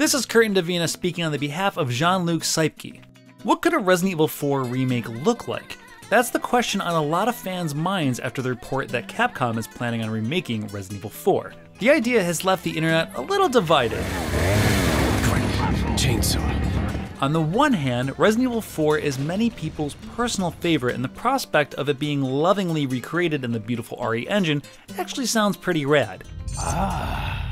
This is Kurt Indovina speaking on the behalf of Jean-Luc Seipke. What could a Resident Evil 4 remake look like? That's the question on a lot of fans' minds after the report that Capcom is planning on remaking Resident Evil 4. The idea has left the internet a little divided. Chainsaw. On the one hand, Resident Evil 4 is many people's personal favorite, and the prospect of it being lovingly recreated in the beautiful RE engine actually sounds pretty rad. Ah.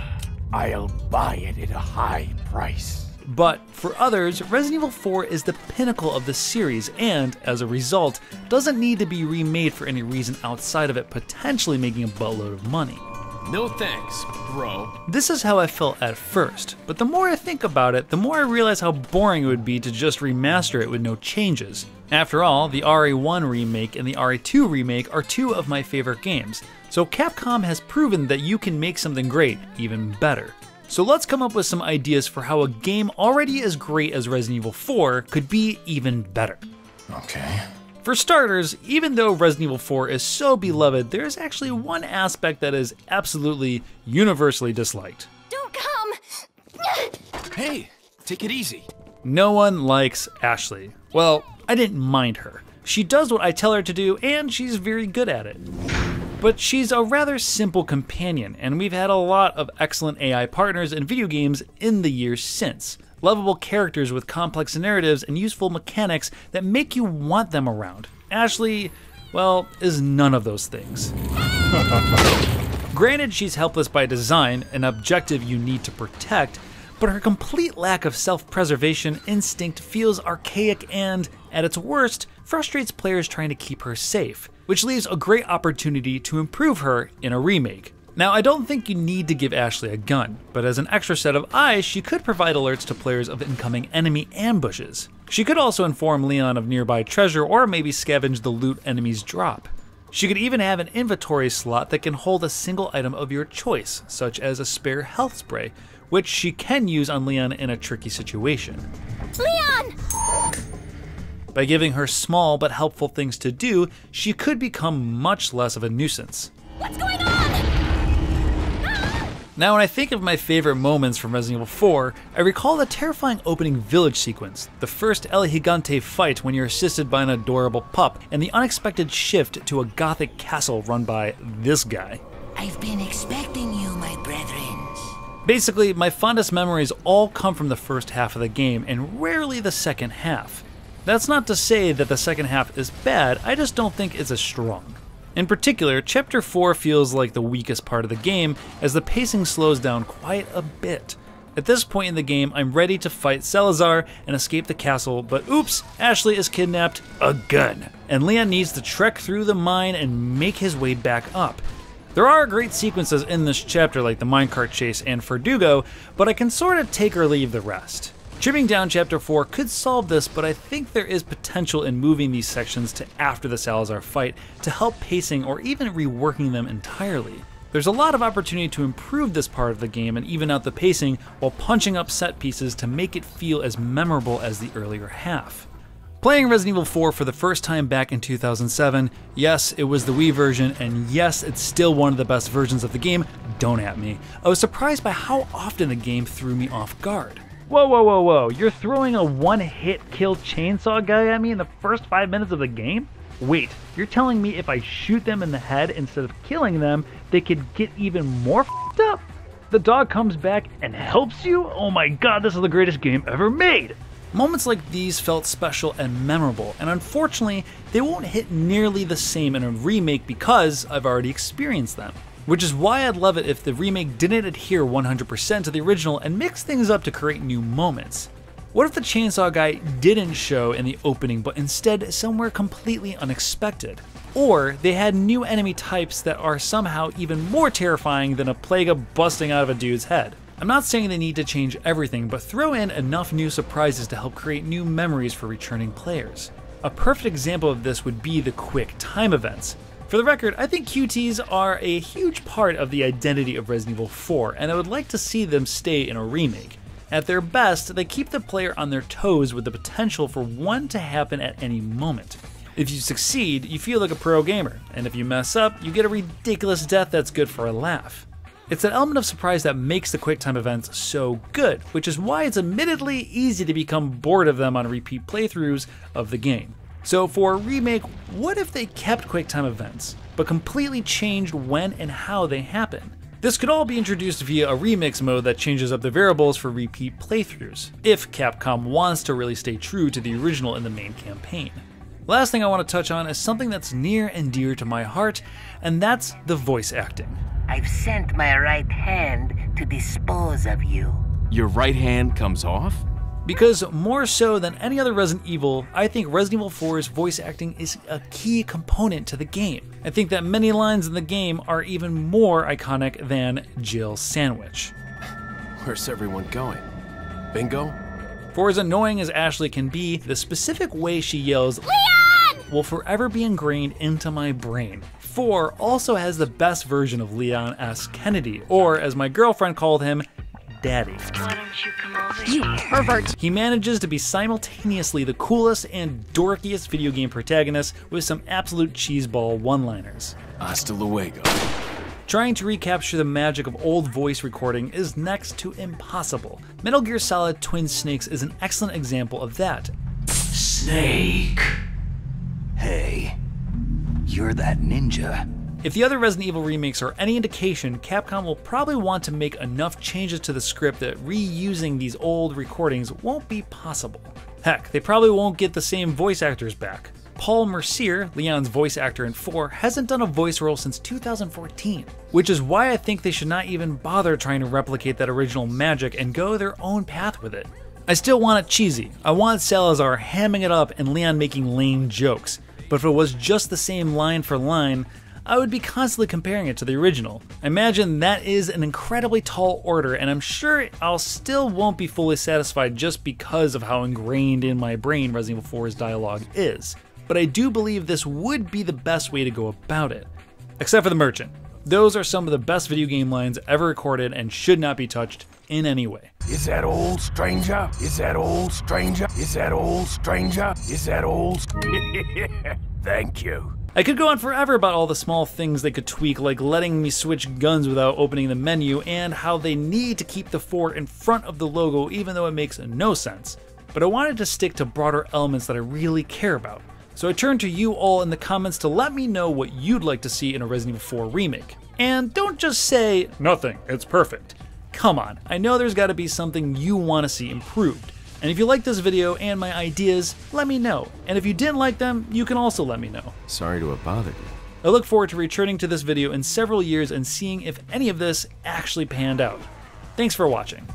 I'll buy it at a high price. But for others, Resident Evil 4 is the pinnacle of the series and, as a result, doesn't need to be remade for any reason outside of it potentially making a buttload of money. No thanks, bro. This is how I felt at first, but the more I think about it, the more I realize how boring it would be to just remaster it with no changes. After all, the RE1 remake and the RE2 remake are two of my favorite games, so Capcom has proven that you can make something great even better. So let's come up with some ideas for how a game already as great as Resident Evil 4 could be even better. Okay. For starters, even though Resident Evil 4 is so beloved, there is actually one aspect that is absolutely universally disliked. Don't come! Hey, take it easy. No one likes Ashley. Well, I didn't mind her. She does what I tell her to do, and she's very good at it. But she's a rather simple companion, and we've had a lot of excellent AI partners in video games in the years since. Lovable characters with complex narratives and useful mechanics that make you want them around. Ashley, well, is none of those things. Granted, she's helpless by design, an objective you need to protect, but her complete lack of self preservation instinct feels archaic and, at its worst, frustrates players trying to keep her safe, which leaves a great opportunity to improve her in a remake. Now, I don't think you need to give Ashley a gun, but as an extra set of eyes, she could provide alerts to players of incoming enemy ambushes. She could also inform Leon of nearby treasure or maybe scavenge the loot enemies drop. She could even have an inventory slot that can hold a single item of your choice, such as a spare health spray, which she can use on Leon in a tricky situation. Leon! By giving her small but helpful things to do, she could become much less of a nuisance. What's going on? Now, when I think of my favorite moments from Resident Evil 4, I recall the terrifying opening village sequence, the first El Gigante fight when you're assisted by an adorable pup, and the unexpected shift to a gothic castle run by this guy. I've been expecting you, my brethren. Basically, my fondest memories all come from the first half of the game and rarely the second half. That's not to say that the second half is bad, I just don't think it's as strong. In particular, Chapter 4 feels like the weakest part of the game as the pacing slows down quite a bit. At this point in the game, I'm ready to fight Salazar and escape the castle, but oops, Ashley is kidnapped again, and Leon needs to trek through the mine and make his way back up. There are great sequences in this chapter like the minecart chase and Verdugo, but I can sort of take or leave the rest. Trimming down Chapter 4 could solve this, but I think there is potential in moving these sections to after the Salazar fight to help pacing or even reworking them entirely. There's a lot of opportunity to improve this part of the game and even out the pacing while punching up set pieces to make it feel as memorable as the earlier half. Playing Resident Evil 4 for the first time back in 2007, yes, it was the Wii version, and yes, it's still one of the best versions of the game, don't at me. I was surprised by how often the game threw me off guard. Whoa, whoa, whoa, whoa, you're throwing a one hit kill chainsaw guy at me in the first five minutes of the game? Wait, you're telling me if I shoot them in the head instead of killing them, they could get even more fed up? The dog comes back and helps you? Oh my god, this is the greatest game ever made! Moments like these felt special and memorable, and unfortunately, they won't hit nearly the same in a remake because I've already experienced them. Which is why I'd love it if the remake didn't adhere 100% to the original and mix things up to create new moments. What if the chainsaw guy didn't show in the opening but instead somewhere completely unexpected? Or they had new enemy types that are somehow even more terrifying than a Plaga busting out of a dude's head. I'm not saying they need to change everything, but throw in enough new surprises to help create new memories for returning players. A perfect example of this would be the quick time events. For the record, I think QTs are a huge part of the identity of Resident Evil 4, and I would like to see them stay in a remake. At their best, they keep the player on their toes with the potential for one to happen at any moment. If you succeed, you feel like a pro gamer, and if you mess up, you get a ridiculous death that's good for a laugh. It's that element of surprise that makes the QuickTime events so good, which is why it's admittedly easy to become bored of them on repeat playthroughs of the game. So for a remake, what if they kept QuickTime events, but completely changed when and how they happen? This could all be introduced via a remix mode that changes up the variables for repeat playthroughs, if Capcom wants to really stay true to the original in the main campaign. Last thing I want to touch on is something that's near and dear to my heart, and that's the voice acting. I've sent my right hand to dispose of you. Your right hand comes off? Because more so than any other Resident Evil, I think Resident Evil 4's voice acting is a key component to the game. I think that many lines in the game are even more iconic than Jill's sandwich. Where's everyone going? Bingo? For as annoying as Ashley can be, the specific way she yells Leon! will forever be ingrained into my brain. 4 also has the best version of Leon S. Kennedy, or as my girlfriend called him, Daddy. Why don't you come over You pervert! He manages to be simultaneously the coolest and dorkiest video game protagonist with some absolute cheeseball one liners. Hasta luego. Trying to recapture the magic of old voice recording is next to impossible. Metal Gear Solid Twin Snakes is an excellent example of that. Snake. Hey, you're that ninja. If the other Resident Evil remakes are any indication, Capcom will probably want to make enough changes to the script that reusing these old recordings won't be possible. Heck, they probably won't get the same voice actors back. Paul Mercier, Leon's voice actor in 4, hasn't done a voice role since 2014, which is why I think they should not even bother trying to replicate that original magic and go their own path with it. I still want it cheesy. I want Salazar hamming it up and Leon making lame jokes. But if it was just the same line for line, I would be constantly comparing it to the original. I imagine that is an incredibly tall order, and I'm sure I'll still won't be fully satisfied just because of how ingrained in my brain Resident Evil 4's dialogue is. But I do believe this would be the best way to go about it. Except for the merchant. Those are some of the best video game lines ever recorded and should not be touched in any way. Is that old stranger? Is that old stranger? Is that old stranger? Is that old? Thank you. I could go on forever about all the small things they could tweak, like letting me switch guns without opening the menu, and how they need to keep the 4 in front of the logo even though it makes no sense. But I wanted to stick to broader elements that I really care about. So I turn to you all in the comments to let me know what you'd like to see in a Resident Evil 4 remake. And don't just say, nothing, it's perfect. Come on, I know there's gotta be something you wanna see improved. And if you like this video and my ideas, let me know. And if you didn't like them, you can also let me know. Sorry to have bothered you. I look forward to returning to this video in several years and seeing if any of this actually panned out. Thanks for watching.